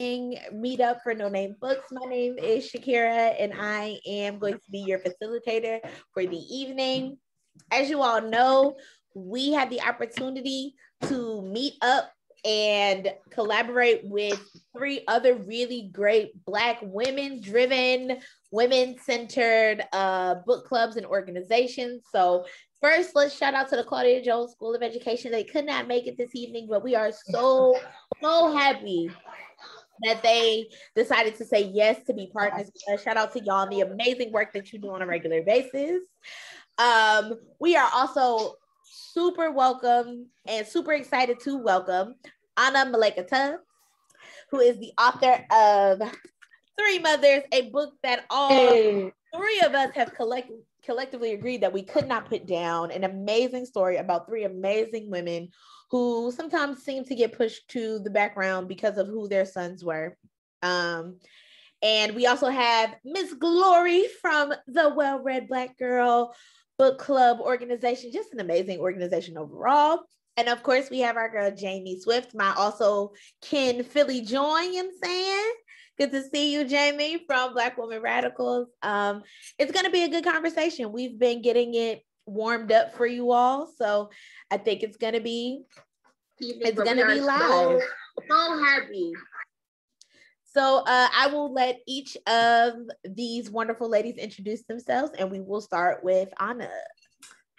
meetup for Noname Books. My name is Shakira, and I am going to be your facilitator for the evening. As you all know, we had the opportunity to meet up and collaborate with three other really great Black women driven, women centered uh, book clubs and organizations. So, first, let's shout out to the Claudia Jones School of Education. They could not make it this evening, but we are so, so happy that they decided to say yes to be partners. Shout out to y'all on the amazing work that you do on a regular basis. Um, we are also super welcome and super excited to welcome Anna Malekata, who is the author of Three Mothers, a book that all hey. three of us have collect- collectively agreed that we could not put down. An amazing story about three amazing women who sometimes seem to get pushed to the background because of who their sons were. Um, and we also have Miss Glory from the Well Read Black Girl Book Club organization, just an amazing organization overall. And of course, we have our girl Jamie Swift, my also kin Philly Joy, you know I'm saying? Good to see you, Jamie, from Black Woman Radicals. Um, it's going to be a good conversation. We've been getting it warmed up for you all. So I think it's gonna be it's gonna be live. So, so happy. So uh, I will let each of these wonderful ladies introduce themselves, and we will start with Anna.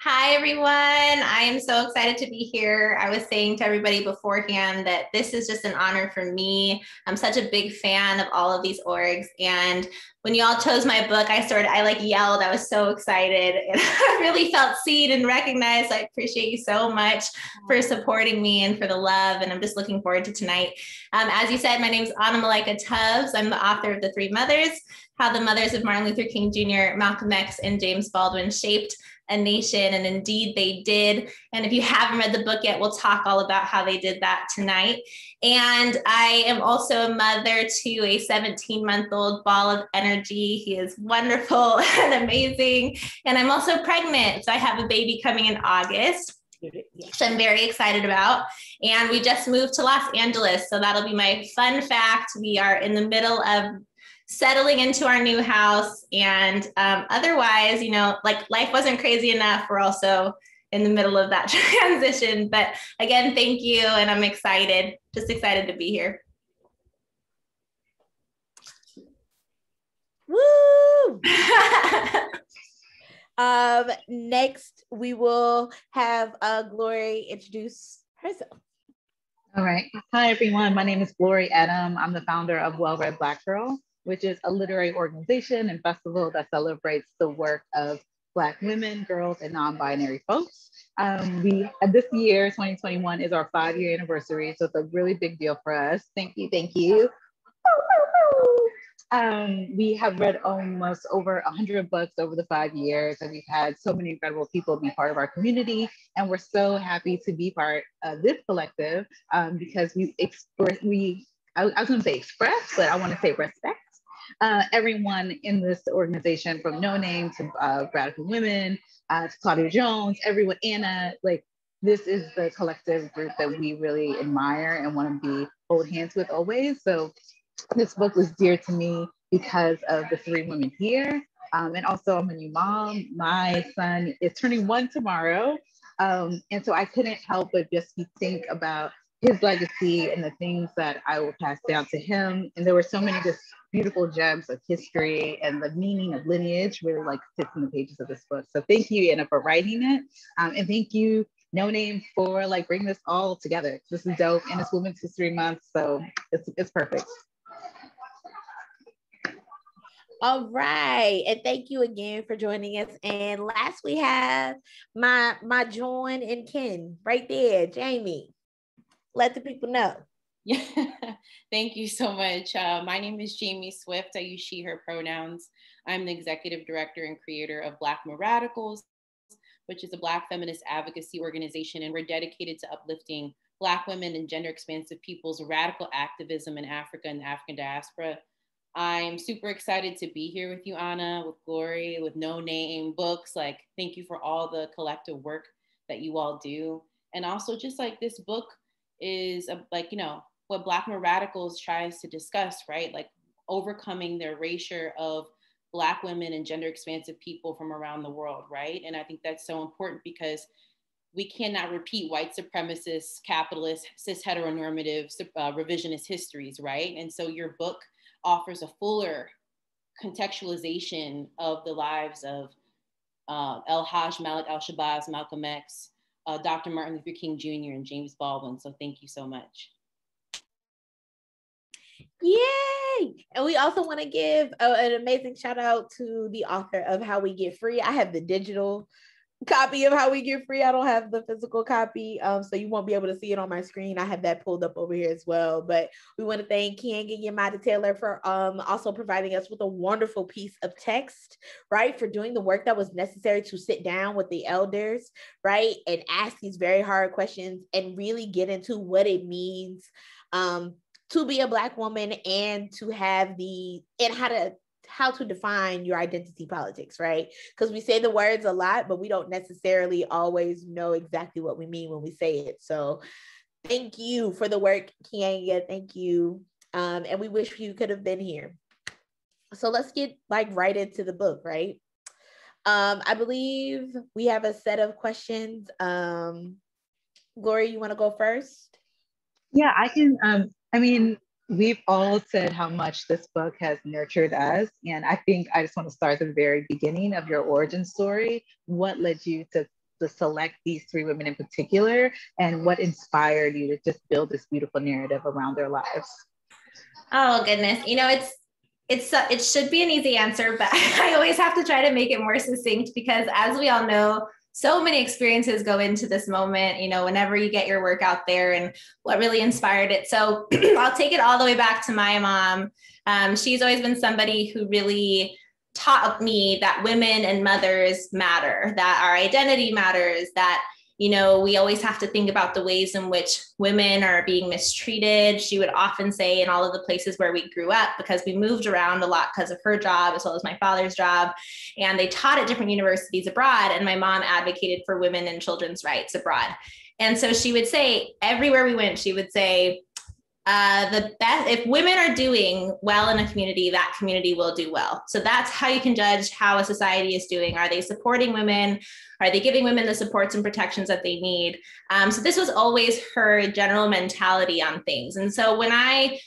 Hi, everyone. I am so excited to be here. I was saying to everybody beforehand that this is just an honor for me. I'm such a big fan of all of these orgs. And when y'all chose my book, I started, I like yelled. I was so excited and I really felt seen and recognized. I appreciate you so much for supporting me and for the love. And I'm just looking forward to tonight. Um, as you said, my name is Anna Malaika Tubbs. I'm the author of The Three Mothers How the Mothers of Martin Luther King Jr., Malcolm X, and James Baldwin Shaped a nation. And indeed, they did. And if you haven't read the book yet, we'll talk all about how they did that tonight. And I am also a mother to a 17 month old ball of energy. He is wonderful and amazing. And I'm also pregnant. So I have a baby coming in August. Which I'm very excited about. And we just moved to Los Angeles. So that'll be my fun fact. We are in the middle of settling into our new house. And um, otherwise, you know, like life wasn't crazy enough. We're also in the middle of that transition. But again, thank you. And I'm excited, just excited to be here. Woo! um, next, we will have uh, Glory introduce herself. All right. Hi, everyone. My name is Glory Edim. I'm the founder of Well Read Black Girl which is a literary organization and festival that celebrates the work of Black women, girls, and non-binary folks. Um, we this year, 2021, is our five-year anniversary, so it's a really big deal for us. Thank you, thank you. Um, we have read almost over 100 books over the five years, and we've had so many incredible people be part of our community. And we're so happy to be part of this collective um, because we express, we I, I was to say express, but I want to say respect uh, everyone in this organization from Noname to uh, Radical Women uh, to Claudia Jones, everyone, Anna, like this is the collective group that we really admire and want to be hold hands with always. So this book was dear to me because of the three women here. Um, and also I'm a new mom. My son is turning one tomorrow. Um, and so I couldn't help but just think about his legacy and the things that I will pass down to him. And there were so many just beautiful gems of history and the meaning of lineage really like sits in the pages of this book. So thank you, Anna, for writing it. Um, and thank you, Noname, for like bringing this all together. This is dope and it's Women's History Month, so it's, it's perfect. All right, and thank you again for joining us. And last we have my my Join and Ken right there, Jamie. Let the people know. Yeah, thank you so much. Uh, my name is Jamie Swift. I use she, her pronouns. I'm the executive director and creator of Black Radicals, which is a Black feminist advocacy organization, and we're dedicated to uplifting Black women and gender expansive people's radical activism in Africa and the African diaspora. I'm super excited to be here with you, Anna, with Glory, with Noname Books. Like, thank you for all the collective work that you all do. And also, just like this book is a, like, you know, what Black Radicals tries to discuss, right? Like overcoming the erasure of Black women and gender expansive people from around the world, right? And I think that's so important because we cannot repeat white supremacist, capitalist, cis heteronormative, uh, revisionist histories, right? And so your book offers a fuller contextualization of the lives of uh, El Hajj Malik El Shabazz, Malcolm X, uh, Dr. Martin Luther King Jr., and James Baldwin. So thank you so much. Yay! And we also want to give a, an amazing shout out to the author of How We Get Free. I have the digital copy of How We Get Free. I don't have the physical copy, um, so you won't be able to see it on my screen. I have that pulled up over here as well. But we want to thank Keeanga Yamahtta Taylor for um, also providing us with a wonderful piece of text, right? For doing the work that was necessary to sit down with the elders, right? And ask these very hard questions and really get into what it means um, to be a Black woman and to have the, and how to how to define your identity politics, right? Because we say the words a lot, but we don't necessarily always know exactly what we mean when we say it. So thank you for the work, Keeanga. Thank you. Um, and we wish you could have been here. So let's get like right into the book, right? Um, I believe we have a set of questions. Um, Gloria, you want to go first? Yeah, I can. Um, I mean, we've all said how much this book has nurtured us. And I think I just want to start at the very beginning of your origin story. What led you to, to select these three women in particular? And what inspired you to just build this beautiful narrative around their lives? Oh, goodness. You know, it's it's it should be an easy answer, but I always have to try to make it more succinct because, as we all know, so many experiences go into this moment, you know, whenever you get your work out there and what really inspired it. So I'll take it all the way back to my mom. Um, she's always been somebody who really taught me that women and mothers matter, that our identity matters, that you know, we always have to think about the ways in which women are being mistreated. She would often say in all of the places where we grew up, because we moved around a lot because of her job as well as my father's job. And they taught at different universities abroad. And my mom advocated for women and children's rights abroad. And so she would say, everywhere we went, she would say, uh, the best if women are doing well in a community that community will do well. So that's how you can judge how a society is doing. Are they supporting women? Are they giving women the supports and protections that they need? Um, so this was always her general mentality on things. And so when i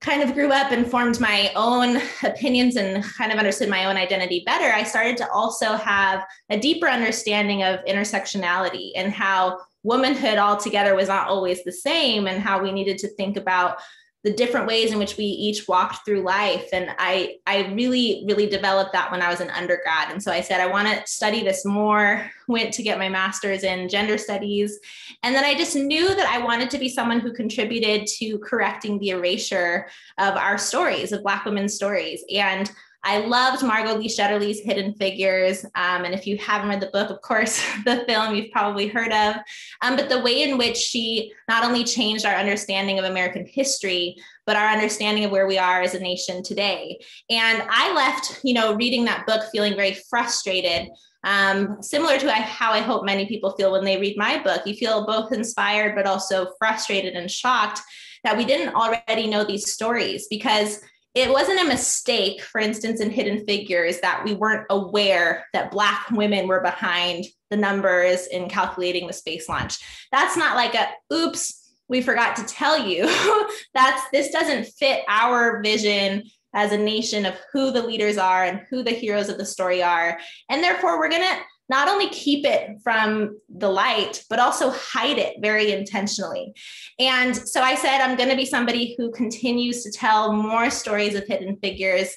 kind of grew up and formed my own opinions and kind of understood my own identity better i started to also have a deeper understanding of intersectionality and how womanhood altogether was not always the same and how we needed to think about the different ways in which we each walked through life. And i i really really developed that when i was an undergrad. And so i said i want to study this more went to get my master's in gender studies. And then i just knew that i wanted to be someone who contributed to correcting the erasure of our stories of black women's stories. And I loved Margot Lee Shetterly's Hidden Figures. Um, and if you haven't read the book, of course, the film you've probably heard of. Um, but the way in which she not only changed our understanding of American history, but our understanding of where we are as a nation today. And I left, you know, reading that book feeling very frustrated um, similar to how I hope many people feel when they read my book. You feel both inspired, but also frustrated and shocked that we didn't already know these stories because it wasn't a mistake, for instance, in Hidden Figures, that we weren't aware that Black women were behind the numbers in calculating the space launch. That's not like a oops, we forgot to tell you. That's this doesn't fit our vision as a nation of who the leaders are and who the heroes of the story are. And therefore, we're going to not only keep it from the light, but also hide it very intentionally. And so I said, I'm going to be somebody who continues to tell more stories of hidden figures.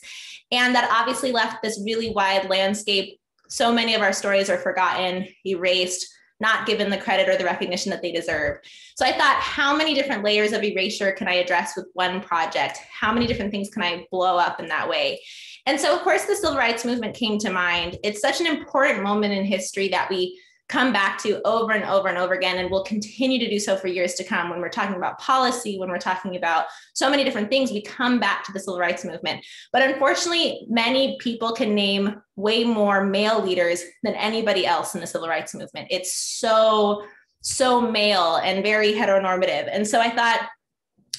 And that obviously left this really wide landscape. So many of our stories are forgotten, erased, not given the credit or the recognition that they deserve. So I thought, how many different layers of erasure can I address with one project? How many different things can I blow up in that way? And so, of course, the civil rights movement came to mind. It's such an important moment in history that we come back to over and over and over again and will continue to do so for years to come. When we're talking about policy when we're talking about so many different things we come back to the civil rights movement. But unfortunately many people can name way more male leaders than anybody else in the civil rights movement. It's so so male and very heteronormative. And so i thought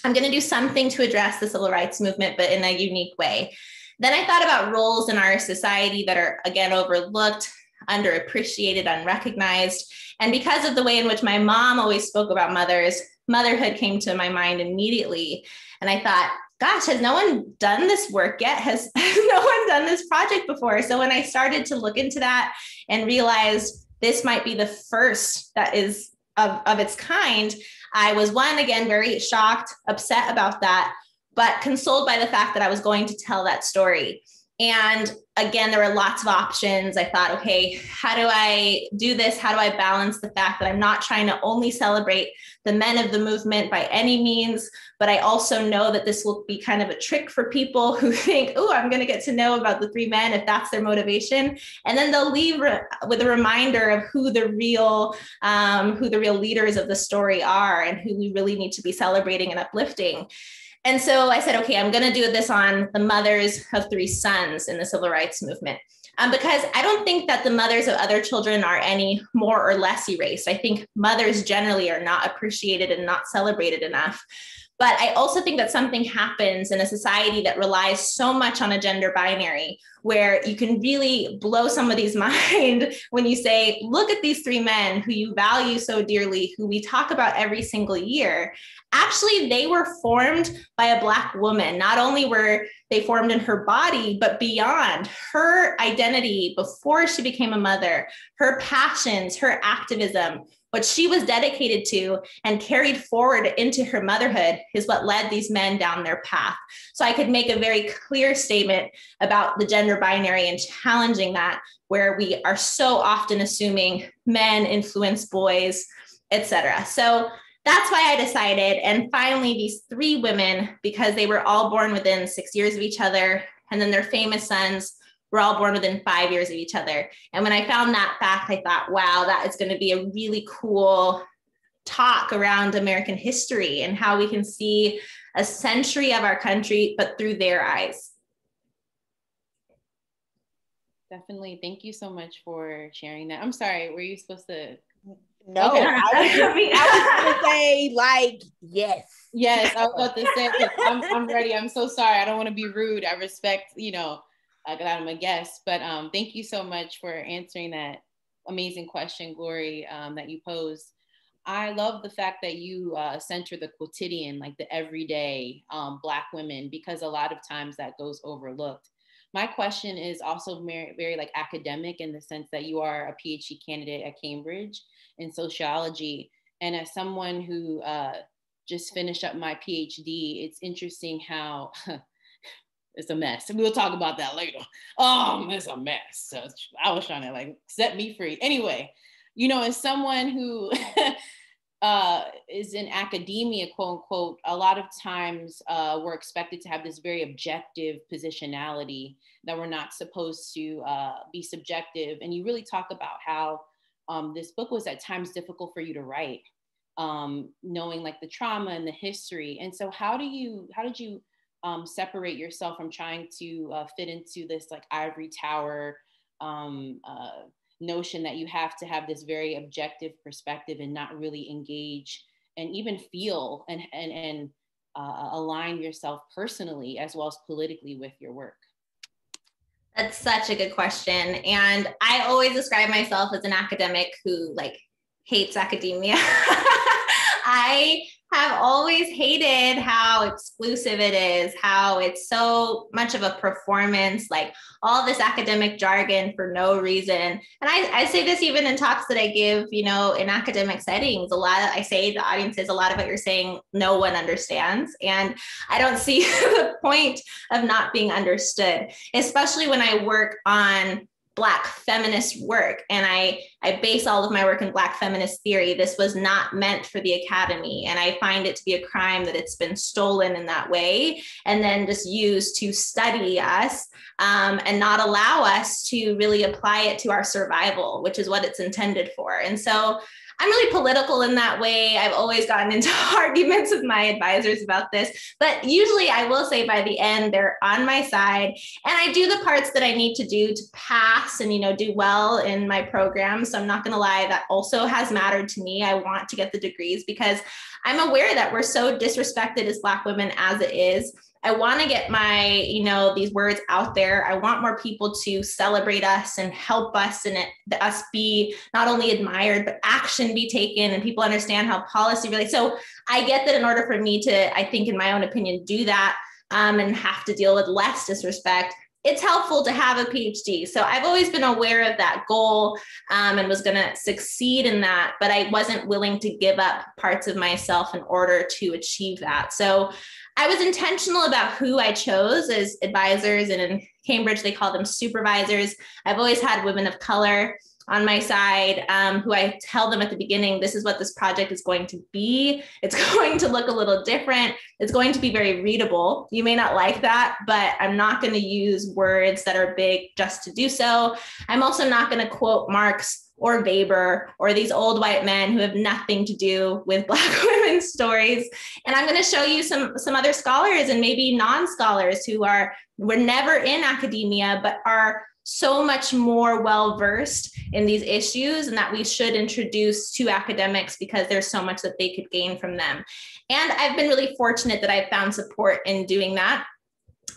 I'm going to do something to address the civil rights movement, but in a unique way. Then I thought about roles in our society that are, again, overlooked, underappreciated, unrecognized. And because of the way in which my mom always spoke about mothers, motherhood came to my mind immediately. And I thought, gosh, has no one done this work yet? Has, has no one done this project before? So when I started to look into that and realized this might be the first that is of, of its kind, I was one, again, very shocked, upset about that, but consoled by the fact that I was going to tell that story. And again, there were lots of options. I thought, okay, how do I do this? How do I balance the fact that I'm not trying to only celebrate the men of the movement by any means, but I also know that this will be kind of a trick for people who think, oh, I'm going to get to know about the three men if that's their motivation. And then they'll leave re- with a reminder of who the real, um, who the real leaders of the story are and who we really need to be celebrating and uplifting. And so I said, okay, I'm going to do this on the mothers of three sons in the civil rights movement. Um, because I don't think that the mothers of other children are any more or less erased. I think mothers generally are not appreciated and not celebrated enough. But I also think that something happens in a society that relies so much on a gender binary, where you can really blow somebody's mind when you say, look at these three men who you value so dearly, who we talk about every single year. Actually, they were formed by a Black woman. Not only were they formed in her body, but beyond her identity before she became a mother, her passions, her activism, what she was dedicated to and carried forward into her motherhood is what led these men down their path. So I could make a very clear statement about the gender binary and challenging that, where we are so often assuming men influence boys, etc. So that's why I decided. And finally, these three women, because they were all born within six years of each other, and then their famous sons we're all born within five years of each other. And when I found that fact, I thought, wow, that is going to be a really cool talk around American history and how we can see a century of our country, but through their eyes. Definitely. Thank you so much for sharing that. I'm sorry, were you supposed to? No, okay. I, was, I was going to say, like, yes. Yes, I was about to say, I'm, I'm ready. I'm so sorry. I don't want to be rude. I respect, you know, uh, I'm a guest. But um, thank you so much for answering that amazing question, Glory, um, that you posed. I love the fact that you uh, center the quotidian, like the everyday um, Black women, because a lot of times that goes overlooked. My question is also very, very like academic in the sense that you are a PhD candidate at Cambridge in sociology. And as someone who uh, just finished up my PhD, it's interesting how it's a mess. And we'll talk about that later. Um, it's a mess. So I was trying to like set me free. Anyway, you know, as someone who uh, is in academia, quote unquote, a lot of times uh, we're expected to have this very objective positionality that we're not supposed to uh, be subjective. And you really talk about how um, this book was at times difficult for you to write, um, knowing like the trauma and the history. And so, how do you, how did you um, separate yourself from trying to uh, fit into this like ivory tower um, uh, notion that you have to have this very objective perspective and not really engage and even feel and and and uh, align yourself personally as well as politically with your work? That's such a good question. And i always describe myself as an academic who like hates academia. I have always hated how exclusive it is, how it's so much of a performance, like all this academic jargon for no reason. And I, I say this even in talks that I give, you know, in academic settings. A lot of, I say the audiences, a lot of what you're saying, no one understands. And I don't see the point of not being understood, especially when I work on black feminist work. And i i base all of my work in black feminist theory. This was not meant for the academy. And i find it to be a crime that it's been stolen in that way and then just used to study us um, and not allow us to really apply it to our survival which is what it's intended for. And so I'm really political in that way. I've always gotten into arguments with my advisors about this, but usually I will say by the end they're on my side and I do the parts that I need to do to pass and you know do well in my program. So I'm not going to lie that also has mattered to me. I want to get the degrees because I'm aware that we're so disrespected as Black women as it is. I want to get my, you know, these words out there. I want more people to celebrate us and help us and it, us be not only admired, but action be taken and people understand how policy really. So I get that in order for me to, I think, in my own opinion, do that um, and have to deal with less disrespect, it's helpful to have a PhD. So I've always been aware of that goal um, and was going to succeed in that, but I wasn't willing to give up parts of myself in order to achieve that. So I was intentional about who I chose as advisors, and in Cambridge, they call them supervisors. I've always had women of color on my side um, who I tell them at the beginning, this is what this project is going to be. It's going to look a little different. It's going to be very readable. You may not like that, but I'm not going to use words that are big just to do so. I'm also not going to quote Marx or Weber or these old white men who have nothing to do with Black women's stories. And I'm going to show you some, some other scholars and maybe non scholars who are, were never in academia, but are so much more well versed in these issues and that we should introduce to academics because there's so much that they could gain from them. And I've been really fortunate that I've found support in doing that.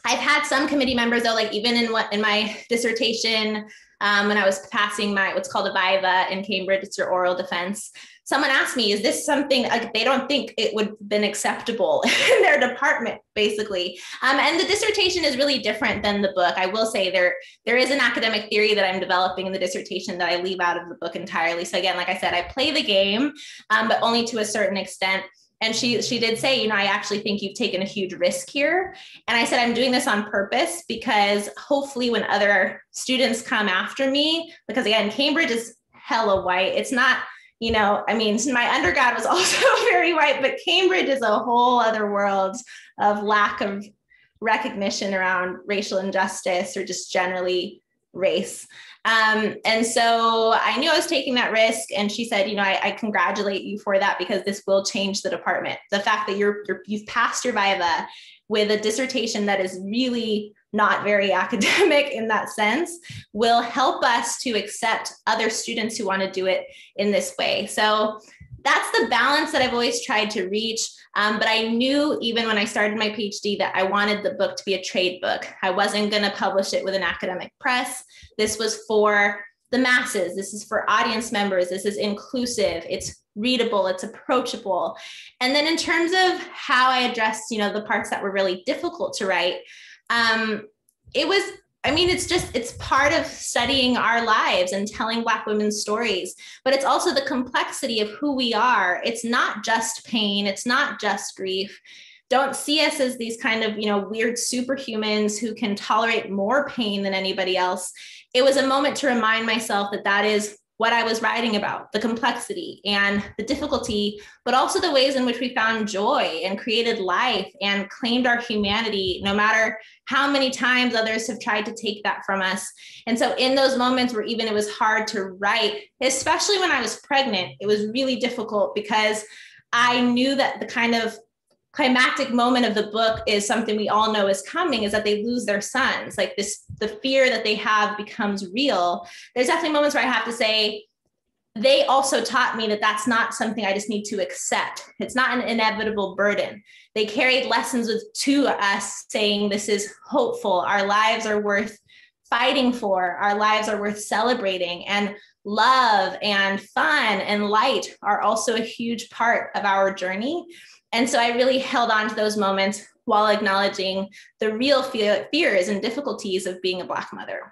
I've had some committee members though, like even in what in my dissertation, um, when I was passing my what's called a viva in Cambridge, it's your oral defense. Someone asked me, "Is this something like they don't think it would have been acceptable in their department?" Basically, um, and the dissertation is really different than the book. I will say there there is an academic theory that I'm developing in the dissertation that I leave out of the book entirely. So again, like I said, I play the game, um, but only to a certain extent and she she did say you know i actually think you've taken a huge risk here. And i said i'm doing this on purpose because hopefully when other students come after me because again cambridge is hella white. It's not you know i mean my undergrad was also very white but cambridge is a whole other world of lack of recognition around racial injustice or just generally race um, and so I knew I was taking that risk. And she said, you know, I, I, congratulate you for that because this will change the department. The fact that you're, you're you've passed your viva with a dissertation that is really not very academic in that sense will help us to accept other students who want to do it in this way. So that's the balance that I've always tried to reach. Um, but I knew even when I started my PhD that I wanted the book to be a trade book. I wasn't going to publish it with an academic press. This was for the masses. This is for audience members. This is inclusive. It's readable. It's approachable. And then in terms of how I addressed, you know, the parts that were really difficult to write, um, it was I mean, it's just, it's part of studying our lives and telling Black women's stories, but it's also the complexity of who we are. It's not just pain, it's not just grief. Don't see us as these kind of, you know, weird superhumans who can tolerate more pain than anybody else. It was a moment to remind myself that that is what I was writing about, the complexity and the difficulty, but also the ways in which we found joy and created life and claimed our humanity, no matter how many times others have tried to take that from us. And so, in those moments where even it was hard to write, especially when I was pregnant, it was really difficult because I knew that the kind of climactic moment of the book is something we all know is coming is that they lose their sons. Like this the fear that they have becomes real. There's definitely moments where i have to say they also taught me that that's not something i just need to accept. It's not an inevitable burden. They carried lessons with, to us saying this is hopeful. Our lives are worth fighting for. Our lives are worth celebrating. And love and fun and light are also a huge part of our journey and so I really held on to those moments while acknowledging the real fear, fears and difficulties of being a Black mother.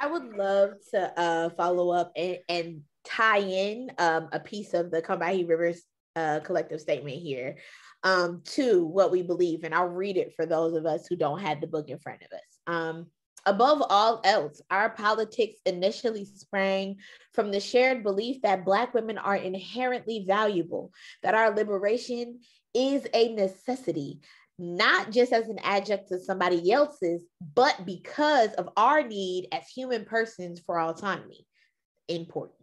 I would love to uh, follow up and, and tie in um, a piece of the Combahee Rivers uh, collective statement here um, to what we believe. And I'll read it for those of us who don't have the book in front of us. Um, Above all else, our politics initially sprang from the shared belief that Black women are inherently valuable, that our liberation is a necessity, not just as an adjunct to somebody else's, but because of our need as human persons for autonomy. Important.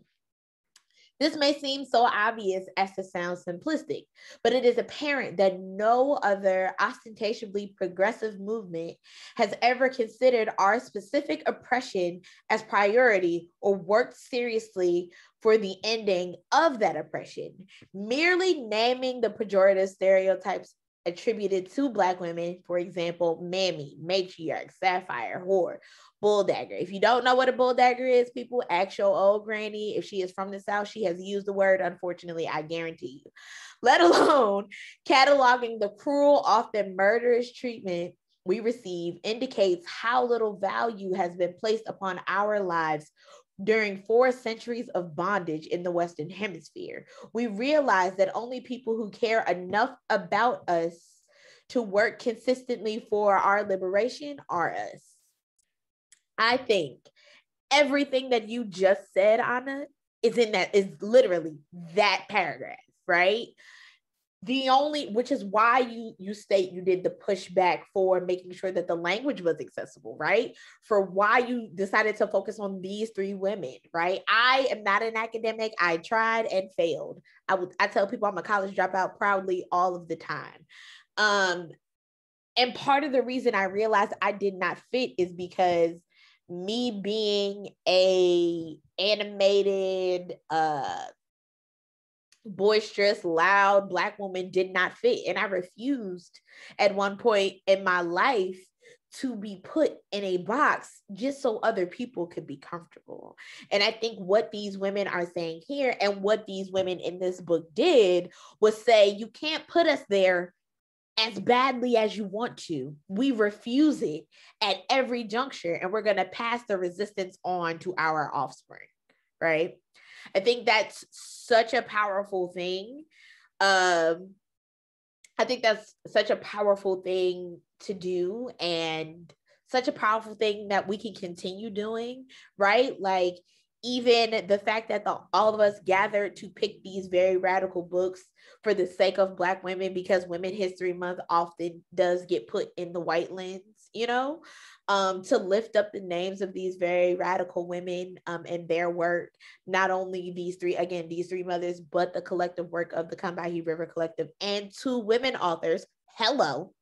This may seem so obvious as to sound simplistic, but it is apparent that no other ostentatiously progressive movement has ever considered our specific oppression as priority or worked seriously for the ending of that oppression. Merely naming the pejorative stereotypes attributed to Black women, for example, mammy, matriarch, sapphire, whore, bulldagger. If you don't know what a bulldagger is, people ask your old granny. If she is from the South, she has used the word. Unfortunately, I guarantee you. Let alone cataloging the cruel, often murderous treatment we receive indicates how little value has been placed upon our lives during four centuries of bondage in the Western Hemisphere. We realize that only people who care enough about us to work consistently for our liberation are us. I think everything that you just said, Anna, is in that, is literally that paragraph, right? The only which is why you you state you did the pushback for making sure that the language was accessible right? For why you decided to focus on these three women right? I am not an academic. I tried and failed. I would i tell people i'm a college dropout proudly all of the time. Um and part of the reason i realized i did not fit is because me being a animated uh boisterous, loud black woman did not fit. And I refused at one point in my life to be put in a box just so other people could be comfortable. And I think what these women are saying here and what these women in this book did was say, you can't put us there as badly as you want to. We refuse it at every juncture, and we're going to pass the resistance on to our offspring, right? I think that's such a powerful thing. Um, I think that's such a powerful thing to do and such a powerful thing that we can continue doing, right? Like even the fact that the, all of us gathered to pick these very radical books for the sake of black women because women history month often does get put in the white lens you know um, to lift up the names of these very radical women um, and their work. Not only these three, again, these three mothers, but the collective work of the Combahee River Collective and two women authors. Hello.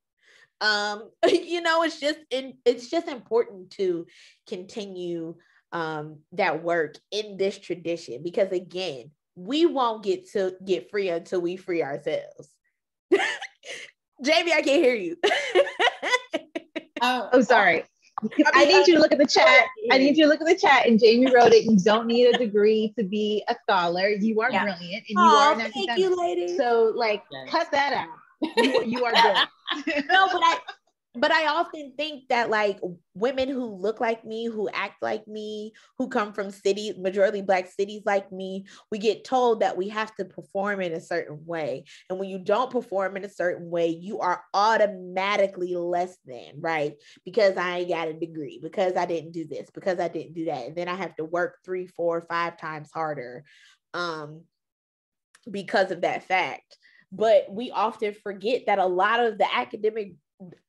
Um, you know, it's just in, it's just important to continue um, that work in this tradition because again, we won't get to get free until we free ourselves. Jamie, I can't hear you. oh, oh, sorry. I need you to look at the chat. I need you to look at the chat. And Jamie wrote it. You don't need a degree to be a scholar. You are yeah. brilliant, and you are an academic. You, so, like, yes. cut that out. You, you are good. no, but I but I often think that like women who look like me, who act like me, who come from cities, majority black cities like me, we get told that we have to perform in a certain way. And when you don't perform in a certain way, you are automatically less than, right? Because I ain't got a degree, because I didn't do this, because I didn't do that. And then I have to work three, four, five times harder um, because of that fact but we often forget that a lot of the academic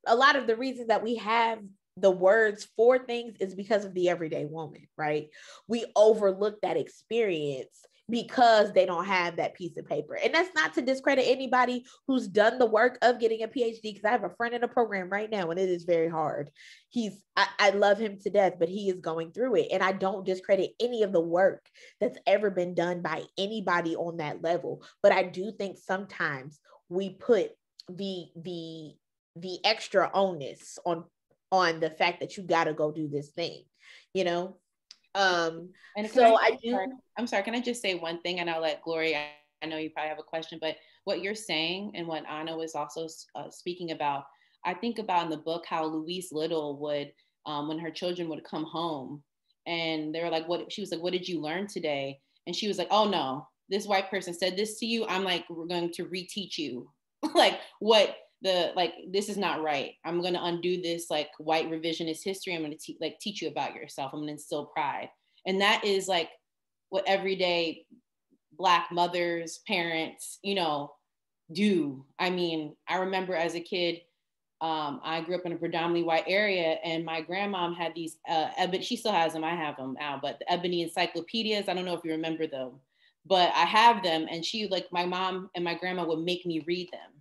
a lot of the reasons that we have the words for things is because of the everyday woman, right? We overlook that experience because they don't have that piece of paper. And that's not to discredit anybody who's done the work of getting a PhD, because I have a friend in a program right now and it is very hard. He's, I, I love him to death, but he is going through it. And I don't discredit any of the work that's ever been done by anybody on that level. But I do think sometimes we put the the the extra onus on on the fact that you got to go do this thing you know? Um and so I, I do i'm sorry can i just say one thing and i'll let gloria i know you probably have a question but what you're saying and what anna was also uh, speaking about i think about in the book how louise little would um, when her children would come home and they were like what she was like what did you learn today? And she was like oh no this white person said this to you. I'm like we're going to reteach you. Like what the like this is not right i'm going to undo this like white revisionist history i'm going to te- like teach you about yourself i'm going to instill pride and that is like what everyday black mothers parents you know do i mean i remember as a kid um, I grew up in a predominantly white area, and my grandmom had these. Uh, ebony, she still has them. I have them now, but the ebony encyclopedias. I don't know if you remember them, but I have them. And she, like, my mom and my grandma would make me read them.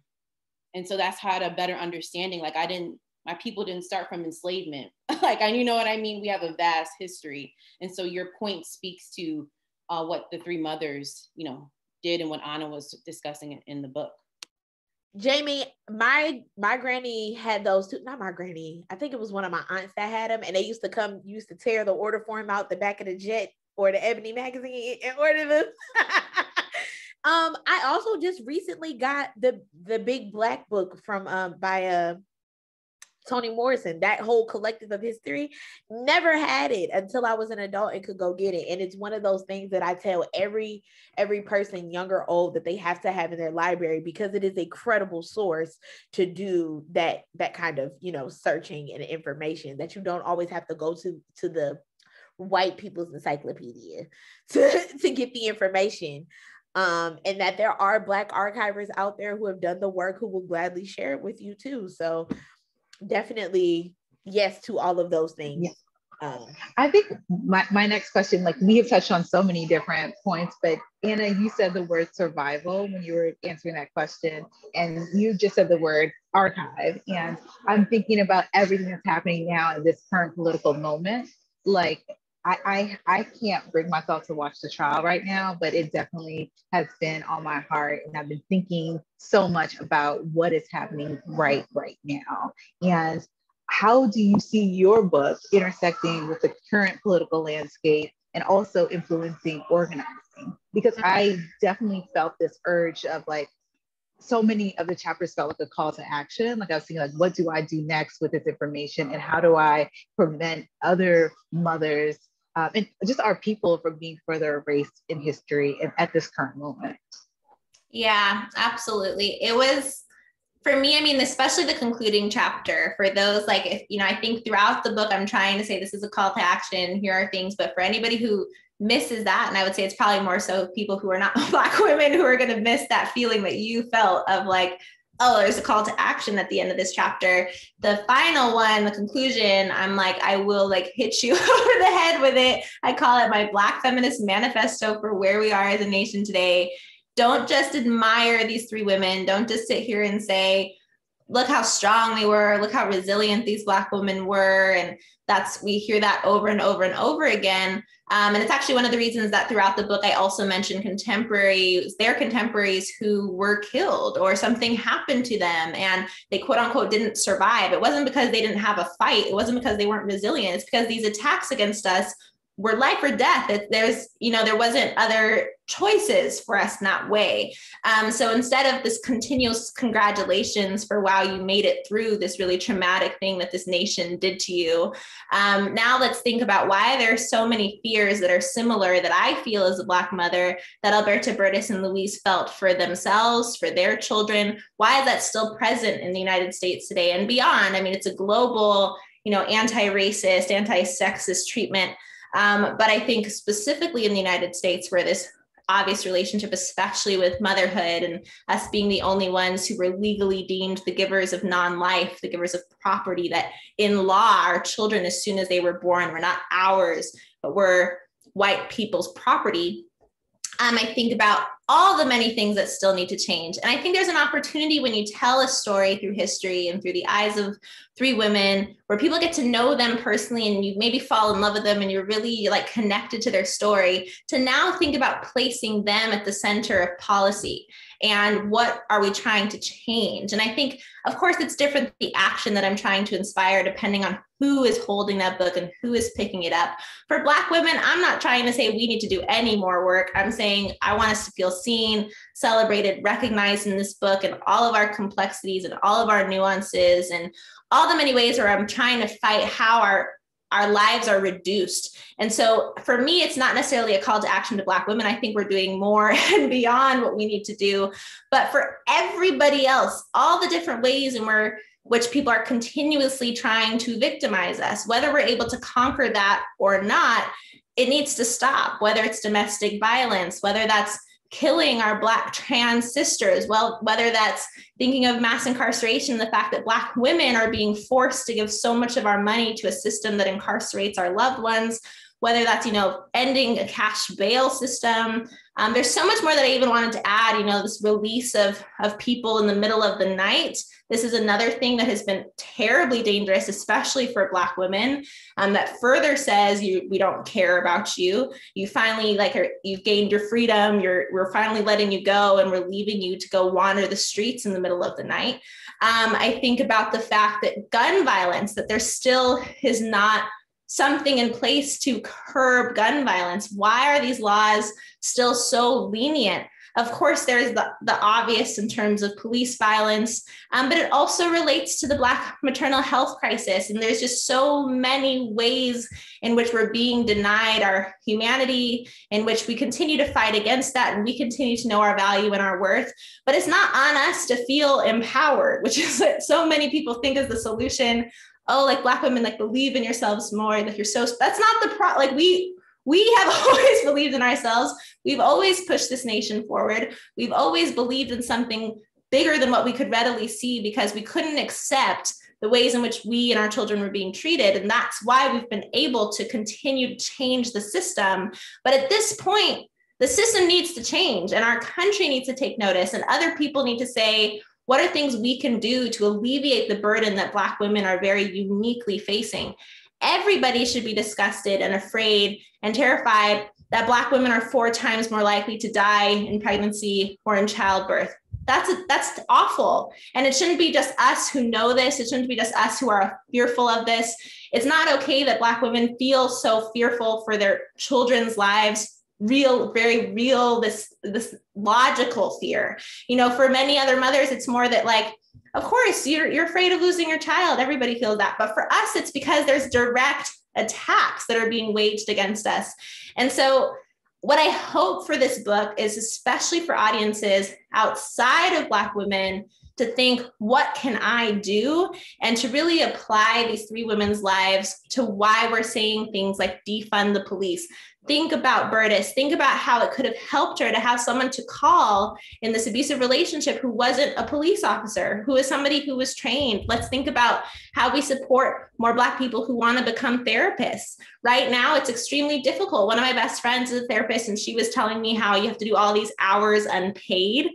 And so that's how I had a better understanding. Like, I didn't, my people didn't start from enslavement. like, I, you know what I mean? We have a vast history. And so your point speaks to uh, what the three mothers, you know, did and what Anna was discussing in the book. Jamie, my my granny had those two. Not my granny. I think it was one of my aunts that had them, and they used to come, used to tear the order form out the back of the jet or the Ebony magazine and order them. um, I also just recently got the the big black book from um by uh Toni Morrison, that whole collective of history, never had it until I was an adult and could go get it. And it's one of those things that I tell every every person, young or old, that they have to have in their library because it is a credible source to do that that kind of you know searching and information that you don't always have to go to to the white people's encyclopedia to to get the information um, and that there are black archivers out there who have done the work who will gladly share it with you too so definitely yes to all of those things. Yeah. Um, I think my, my next question, like we have touched on so many different points, but Anna, you said the word survival when you were answering that question, and you just said the word archive. And I'm thinking about everything that's happening now in this current political moment. Like I, I I can't bring myself to watch the trial right now, but it definitely has been on my heart, and I've been thinking so much about what is happening right right now, and how do you see your book intersecting with the current political landscape and also influencing organizing? Because I definitely felt this urge of like so many of the chapters felt like a call to action. Like I was thinking, like, what do I do next with this information, and how do I prevent other mothers um, and just our people from being further erased in history and at this current moment. Yeah, absolutely. It was for me, I mean, especially the concluding chapter for those, like, if you know, I think throughout the book, I'm trying to say this is a call to action. Here are things, but for anybody who misses that, and I would say it's probably more so people who are not Black women who are going to miss that feeling that you felt of like, oh, there's a call to action at the end of this chapter. The final one, the conclusion, I'm like, I will like hit you over the head with it. I call it my Black feminist manifesto for where we are as a nation today. Don't just admire these three women. Don't just sit here and say, look how strong they were, look how resilient these Black women were. And that's, we hear that over and over and over again. Um, and it's actually one of the reasons that throughout the book, I also mention contemporaries, their contemporaries who were killed or something happened to them and they quote unquote didn't survive. It wasn't because they didn't have a fight, it wasn't because they weren't resilient, it's because these attacks against us were life or death. It, there's, you know, there wasn't other choices for us in that way. Um, so instead of this continuous congratulations for wow, you made it through this really traumatic thing that this nation did to you. Um, now let's think about why there are so many fears that are similar that I feel as a Black mother that Alberta Berdis and Louise felt for themselves, for their children. Why is that still present in the United States today and beyond? I mean, it's a global, you know, anti-racist, anti-sexist treatment um, but I think specifically in the United States, where this obvious relationship, especially with motherhood and us being the only ones who were legally deemed the givers of non life, the givers of property, that in law, our children, as soon as they were born, were not ours, but were white people's property. Um, I think about all the many things that still need to change. And I think there's an opportunity when you tell a story through history and through the eyes of three women where people get to know them personally and you maybe fall in love with them and you're really like connected to their story to now think about placing them at the center of policy and what are we trying to change? And i think of course it's different the action that i'm trying to inspire depending on who is holding that book and who is picking it up. For black women i'm not trying to say we need to do any more work. I'm saying i want us to feel seen celebrated recognized in this book and all of our complexities and all of our nuances and all the many ways where I'm trying to fight how our our lives are reduced. And so for me, it's not necessarily a call to action to Black women. I think we're doing more and beyond what we need to do. But for everybody else, all the different ways in which people are continuously trying to victimize us, whether we're able to conquer that or not, it needs to stop, whether it's domestic violence, whether that's killing our Black trans sisters. Well, whether that's thinking of mass incarceration, the fact that Black women are being forced to give so much of our money to a system that incarcerates our loved ones, whether that's, you know, ending a cash bail system, Um, there's so much more that I even wanted to add, you know, this release of, of people in the middle of the night. This is another thing that has been terribly dangerous, especially for Black women, um, that further says you we don't care about you. You finally like are, you've gained your freedom. You're we're finally letting you go, and we're leaving you to go wander the streets in the middle of the night. Um, I think about the fact that gun violence, that there still is not something in place to curb gun violence. Why are these laws still so lenient? Of course, there's the, the obvious in terms of police violence, um, but it also relates to the Black maternal health crisis. And there's just so many ways in which we're being denied our humanity, in which we continue to fight against that and we continue to know our value and our worth. But it's not on us to feel empowered, which is what so many people think is the solution oh, like black women, like believe in yourselves more. Like you're so that's not the pro like we we have always believed in ourselves. We've always pushed this nation forward. We've always believed in something bigger than what we could readily see because we couldn't accept the ways in which we and our children were being treated. And that's why we've been able to continue to change the system. But at this point, the system needs to change and our country needs to take notice, and other people need to say, what are things we can do to alleviate the burden that Black women are very uniquely facing? Everybody should be disgusted and afraid and terrified that Black women are four times more likely to die in pregnancy or in childbirth. That's a, that's awful, and it shouldn't be just us who know this. It shouldn't be just us who are fearful of this. It's not okay that Black women feel so fearful for their children's lives real very real this this logical fear you know for many other mothers it's more that like of course you're, you're afraid of losing your child. Everybody feels that. But for us it's because there's direct attacks that are being waged against us. And so what i hope for this book is especially for audiences outside of black women to think what can i do? And to really apply these three women's lives to why we're saying things like defund the police think about Berdis, think about how it could have helped her to have someone to call in this abusive relationship who wasn't a police officer, who is somebody who was trained. Let's think about how we support more Black people who want to become therapists. Right now, it's extremely difficult. One of my best friends is a therapist, and she was telling me how you have to do all these hours unpaid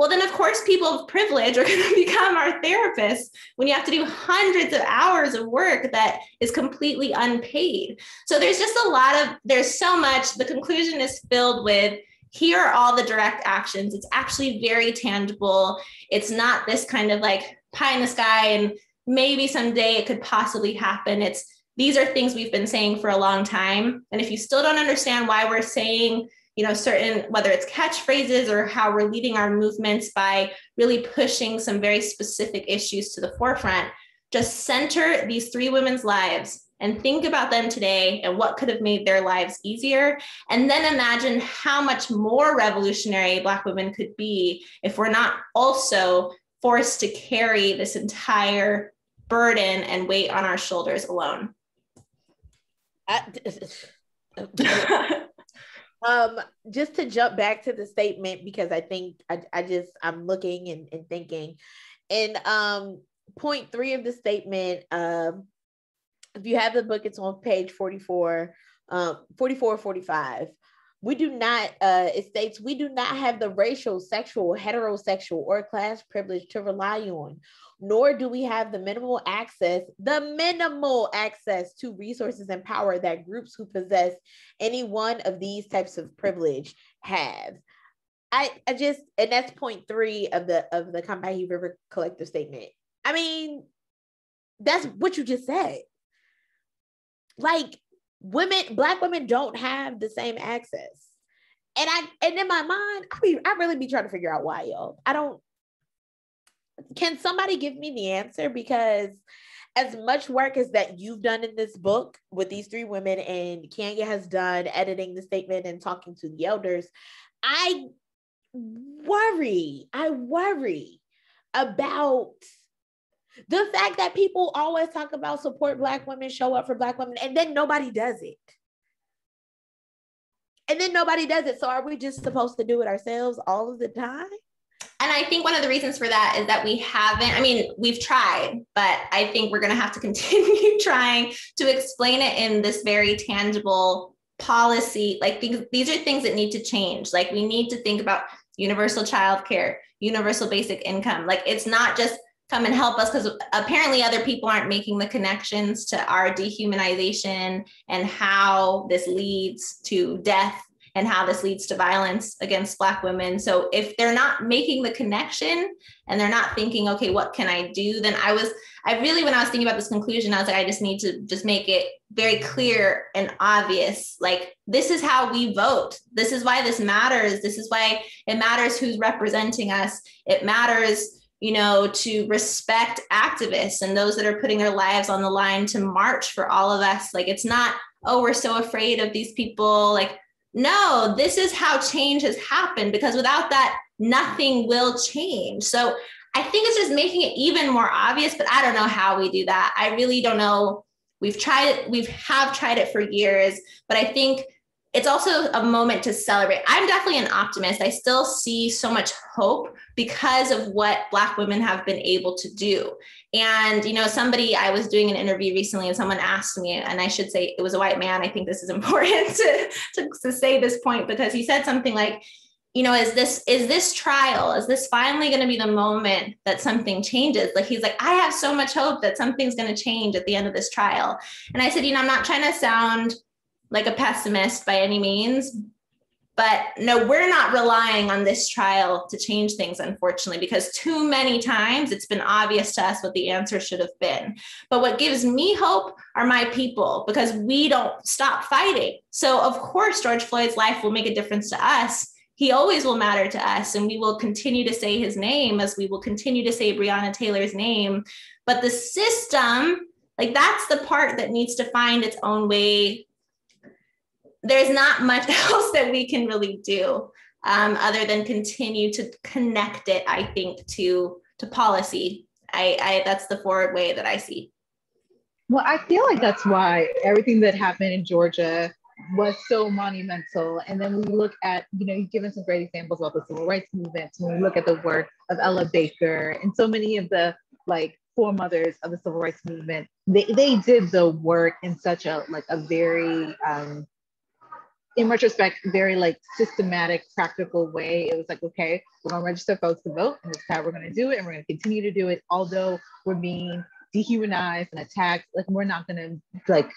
well, then of course, people of privilege are going to become our therapists when you have to do hundreds of hours of work that is completely unpaid. So there's just a lot of, there's so much. The conclusion is filled with here are all the direct actions. It's actually very tangible. It's not this kind of like pie in the sky and maybe someday it could possibly happen. It's these are things we've been saying for a long time. And if you still don't understand why we're saying you know certain whether it's catchphrases or how we're leading our movements by really pushing some very specific issues to the forefront just center these three women's lives and think about them today and what could have made their lives easier. And then imagine how much more revolutionary Black women could be if we're not also forced to carry this entire burden and weight on our shoulders alone. Uh, um just to jump back to the statement because i think i, I just i'm looking and, and thinking. And um point three of the statement um if you have the book it's on page 44 um 44 45 we do not uh it states we do not have the racial sexual heterosexual or class privilege to rely on nor do we have the minimal access, the minimal access to resources and power that groups who possess any one of these types of privilege have. I, I just and that's point three of the of the Combahee River collective statement. I mean, that's what you just said. Like women, black women don't have the same access. And I and in my mind, I mean, I really be trying to figure out why, y'all. I don't can somebody give me the answer? Because as much work as that you've done in this book with these three women and Keeanga has done editing the statement and talking to the elders, I worry, I worry about the fact that people always talk about support black women, show up for black women, and then nobody does it. And then nobody does it. So are we just supposed to do it ourselves all of the time? And I think one of the reasons for that is that we haven't, I mean, we've tried, but I think we're going to have to continue trying to explain it in this very tangible policy, like these, these are things that need to change. Like we need to think about universal child care, universal basic income. Like it's not just come and help us because apparently other people aren't making the connections to our dehumanization and how this leads to death and how this leads to violence against black women. So if they're not making the connection and they're not thinking okay what can i do? then i was i really when i was thinking about this conclusion i was like i just need to just make it very clear and obvious like this is how we vote. This is why this matters. This is why it matters who's representing us. It matters you know to respect activists and those that are putting their lives on the line to march for all of us like it's not oh we're so afraid of these people like no, this is how change has happened because without that, nothing will change. So I think it's just making it even more obvious, but I don't know how we do that. I really don't know. We've tried it, we've have tried it for years, but I think it's also a moment to celebrate. I'm definitely an optimist. I still see so much hope because of what Black women have been able to do. And, you know, somebody, I was doing an interview recently and someone asked me, and I should say it was a white man. I think this is important to, to, to say this point because he said something like, you know, is this is this trial? Is this finally going to be the moment that something changes? Like he's like, I have so much hope that something's going to change at the end of this trial. And I said, you know, I'm not trying to sound like a pessimist by any means. But no, we're not relying on this trial to change things, unfortunately, because too many times it's been obvious to us what the answer should have been. But what gives me hope are my people because we don't stop fighting. So, of course, George Floyd's life will make a difference to us. He always will matter to us, and we will continue to say his name as we will continue to say Breonna Taylor's name. But the system, like that's the part that needs to find its own way there's not much else that we can really do um, other than continue to connect it, I think, to to policy. I, I that's the forward way that I see. Well, I feel like that's why everything that happened in Georgia was so monumental. And then we look at, you know, you've given some great examples about the civil rights movement. When we look at the work of Ella Baker and so many of the like foremothers of the civil rights movement, they, they did the work in such a like a very um, in retrospect, very like systematic, practical way. It was like, okay, we're gonna register folks to vote, and this is how we're gonna do it, and we're gonna continue to do it, although we're being dehumanized and attacked. Like we're not gonna like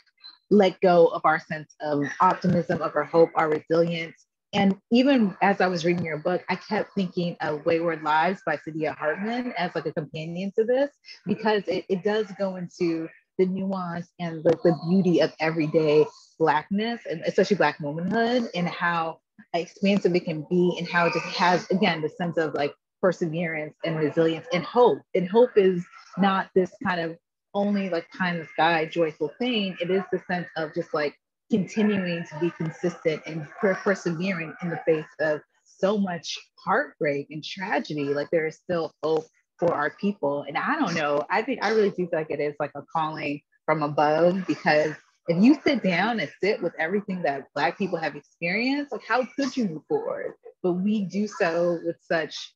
let go of our sense of optimism, of our hope, our resilience. And even as I was reading your book, I kept thinking of Wayward Lives by Saidiya Hartman as like a companion to this, because it, it does go into the nuance and the, the beauty of everyday blackness and especially black womanhood and how expansive it can be and how it just has again the sense of like perseverance and resilience and hope. And hope is not this kind of only like kind of sky joyful thing. It is the sense of just like continuing to be consistent and per- persevering in the face of so much heartbreak and tragedy. Like there is still hope for our people. And I don't know, I think I really do feel like it is like a calling from above because if you sit down and sit with everything that Black people have experienced, like how could you move forward? But we do so with such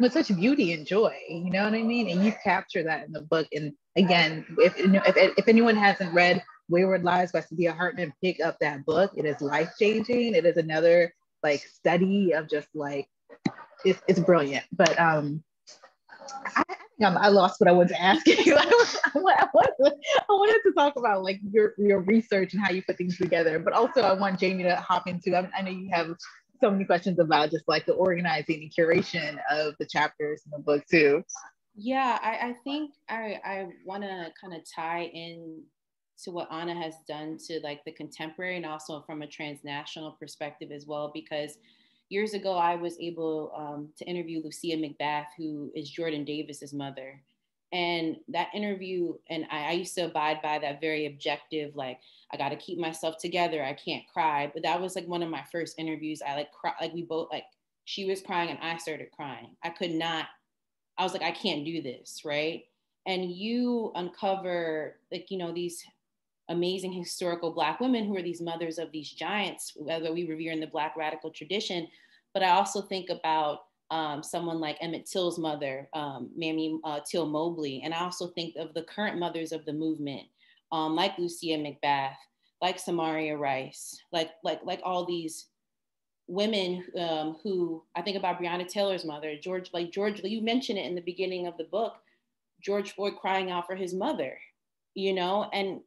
with such beauty and joy, you know what I mean? And you capture that in the book. And again, if if, if anyone hasn't read Wayward Lives by Saidiya Hartman, pick up that book. It is life changing. It is another like study of just like it's, it's brilliant. But um, I, I lost what I was asking you. I, wanted, I wanted to talk about like your, your research and how you put things together, but also I want Jamie to hop into. I, I know you have so many questions about just like the organizing and curation of the chapters in the book too. Yeah, I, I think I, I want to kind of tie in to what Anna has done to like the contemporary and also from a transnational perspective as well, because years ago, I was able um, to interview Lucia McBath, who is Jordan Davis's mother. And that interview, and I, I used to abide by that very objective, like, I got to keep myself together. I can't cry. But that was like one of my first interviews. I like cry, like we both like she was crying and I started crying. I could not. I was like, I can't do this, right? And you uncover like you know these amazing historical Black women who are these mothers of these giants, whether we revere in the Black radical tradition. But I also think about um, someone like Emmett Till's mother, um, Mamie uh, Till Mobley. And I also think of the current mothers of the movement, um, like Lucia McBath, like Samaria Rice, like like like all these women um, who I think about Breonna Taylor's mother, George, like George, you mentioned it in the beginning of the book, George Floyd crying out for his mother, you know, and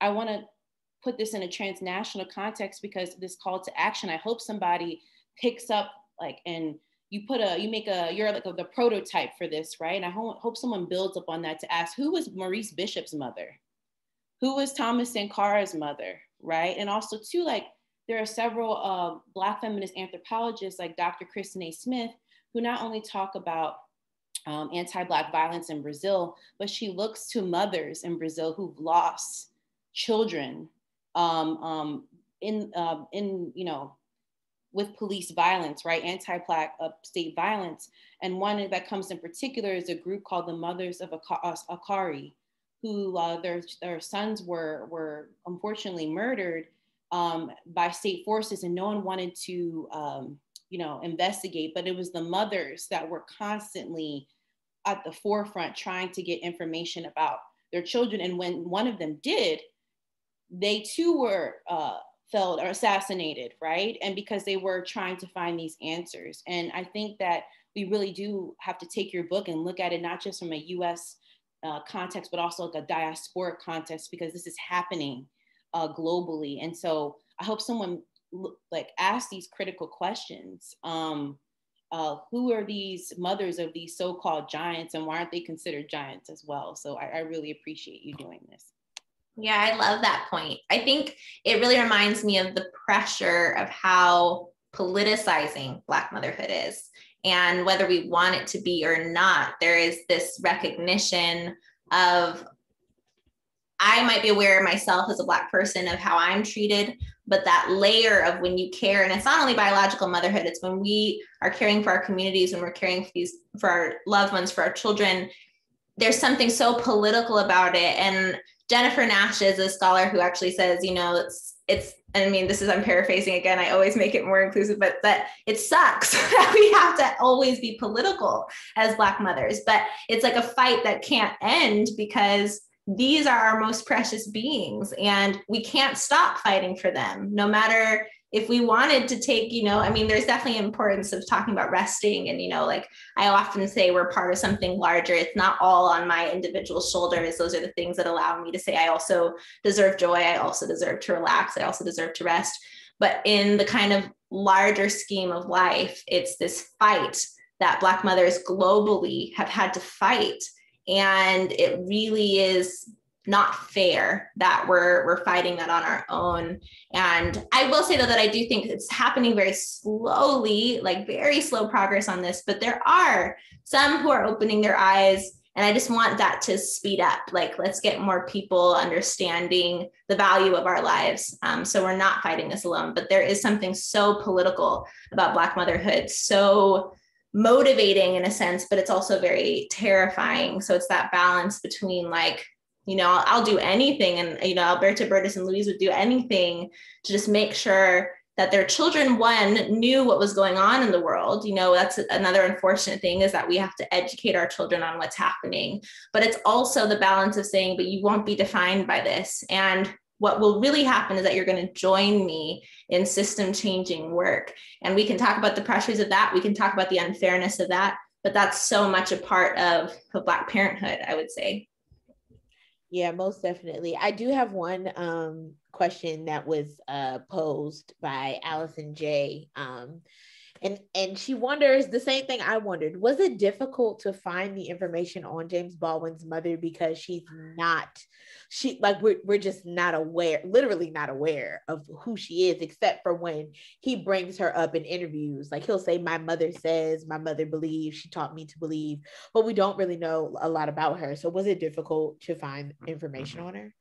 I want to put this in a transnational context because this call to action, I hope somebody picks up like and you put a you make a you're like a, the prototype for this right and i hope, hope someone builds up on that to ask who was maurice bishop's mother who was thomas sankara's mother right and also too like there are several uh, Black feminist anthropologists like Dr. Christen A. Smith, who not only talk about um, anti-Black violence in Brazil, but she looks to mothers in Brazil who've lost children um, um, in, uh, in, you know, with police violence, right? Anti-Black uh, state violence. And one that comes in particular is a group called the Mothers of Acari, who uh, their, their sons were, were unfortunately murdered um, by state forces and no one wanted to um, you know investigate but it was the mothers that were constantly at the forefront trying to get information about their children and when one of them did they too were uh, felled or assassinated right and because they were trying to find these answers and i think that we really do have to take your book and look at it not just from a us uh, context but also like a diasporic context because this is happening uh, globally. And so I hope someone like ask these critical questions. Um, uh, who are these mothers of these so-called giants and why aren't they considered giants as well? So I, I really appreciate you doing this. Yeah, I love that point. I think it really reminds me of the pressure of how politicizing Black motherhood is. And whether we want it to be or not, there is this recognition of I might be aware myself as a Black person of how I'm treated, but that layer of when you care, and it's not only biological motherhood, it's when we are caring for our communities, when we're caring for these for our loved ones, for our children. There's something so political about it. And Jennifer Nash is a scholar who actually says, you know, it's it's I mean, this is I'm paraphrasing again. I always make it more inclusive, but that it sucks that we have to always be political as Black mothers. But it's like a fight that can't end because these are our most precious beings and we can't stop fighting for them no matter if we wanted to take you know i mean there's definitely importance of talking about resting and you know like i often say we're part of something larger. It's not all on my individual shoulders. Those are the things that allow me to say i also deserve joy. I also deserve to relax. I also deserve to rest. But in the kind of larger scheme of life it's this fight that black mothers globally have had to fight. And it really is not fair that we're we're fighting that on our own. And i will say though that i do think it's happening very slowly like very slow progress on this but there are some who are opening their eyes and i just want that to speed up. Like let's get more people understanding the value of our lives um, so we're not fighting this alone. But there is something so political about black motherhood so motivating in a sense, but it's also very terrifying. So it's that balance between like, you know, I'll, I'll do anything. And, you know, Alberta Berdis and Louise would do anything to just make sure that their children, one, knew what was going on in the world. You know, that's another unfortunate thing is that we have to educate our children on what's happening. But it's also the balance of saying, but you won't be defined by this. And what will really happen is that you're going to join me in system changing work. And we can talk about the pressures of that. We can talk about the unfairness of that. But that's so much a part of, of Black parenthood, I would say. Yeah, most definitely. I do have one um, question that was uh, posed by Allison J. Um, and and she wonders the same thing I wondered. Was it difficult to find the information on James Baldwin's mother because she's not she like we're, we're just not aware, literally not aware of who she is, except for when he brings her up in interviews. Like he'll say, My mother says, my mother believes, she taught me to believe, but we don't really know a lot about her. So was it difficult to find mm-hmm. information on her?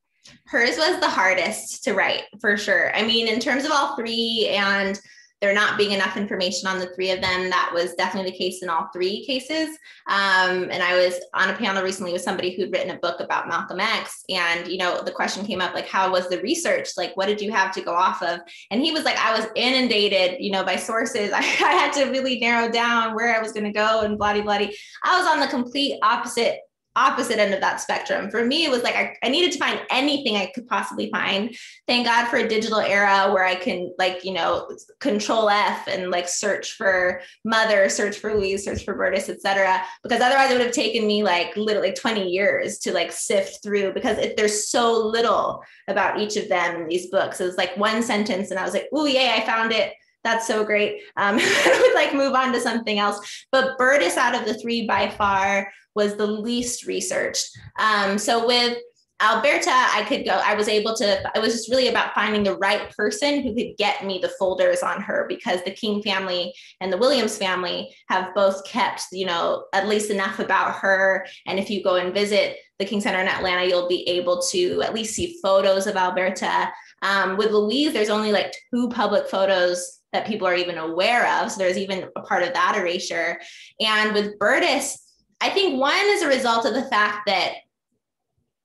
Hers was the hardest to write for sure. I mean, in terms of all three and there not being enough information on the three of them. That was definitely the case in all three cases. Um, and I was on a panel recently with somebody who'd written a book about Malcolm X. And, you know, the question came up like, how was the research? Like, what did you have to go off of? And he was like, I was inundated, you know, by sources. I, I had to really narrow down where I was going to go and bloody bloody. I was on the complete opposite opposite end of that spectrum. For me, it was like I, I needed to find anything I could possibly find. Thank God for a digital era where I can like, you know, control F and like search for mother, search for Louise, search for Berdis, etc. Because otherwise it would have taken me like literally 20 years to like sift through because there's so little about each of them in these books. It was like one sentence and I was like, oh yay, I found it that's so great. Um, I would like move on to something else. But Berdis out of the three by far was the least researched. Um, so with Alberta, I could go, I was able to, it was just really about finding the right person who could get me the folders on her because the King family and the Williams family have both kept, you know, at least enough about her. And if you go and visit the King Center in Atlanta, you'll be able to at least see photos of Alberta. Um, with Louise, there's only like two public photos that people are even aware of. So there's even a part of that erasure. And with Berdis, I think one is a result of the fact that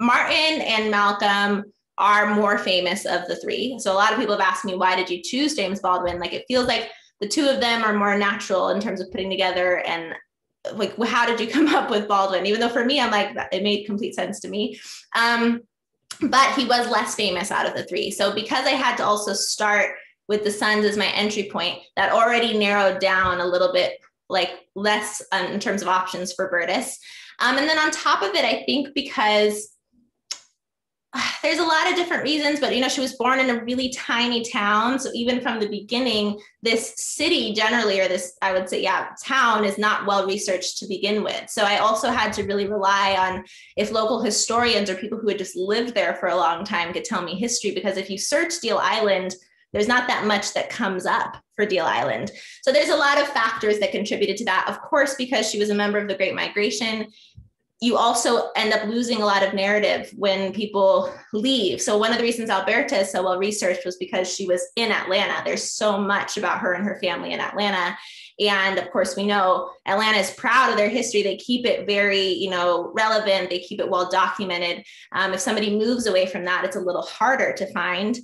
Martin and Malcolm are more famous of the three. So a lot of people have asked me, why did you choose James Baldwin? Like it feels like the two of them are more natural in terms of putting together and like how did you come up with Baldwin? Even though for me, I'm like it made complete sense to me. Um, but he was less famous out of the three. So because I had to also start with the Sons as my entry point, that already narrowed down a little bit like less um, in terms of options for Berdis. Um, and then on top of it, I think because there's a lot of different reasons, but you know, she was born in a really tiny town. So even from the beginning, this city generally, or this, I would say, yeah, town is not well researched to begin with. So I also had to really rely on if local historians or people who had just lived there for a long time could tell me history. Because if you search Deal Island, there's not that much that comes up for Deal Island. So there's a lot of factors that contributed to that. Of course, because she was a member of the Great Migration, you also end up losing a lot of narrative when people leave. So one of the reasons Alberta is so well researched was because she was in Atlanta. There's so much about her and her family in Atlanta. And of course, we know Atlanta is proud of their history. They keep it very, you know, relevant. They keep it well documented. Um, if somebody moves away from that, it's a little harder to find.